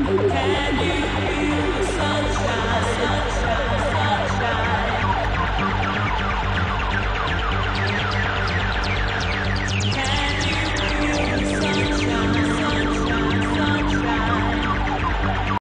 Okay.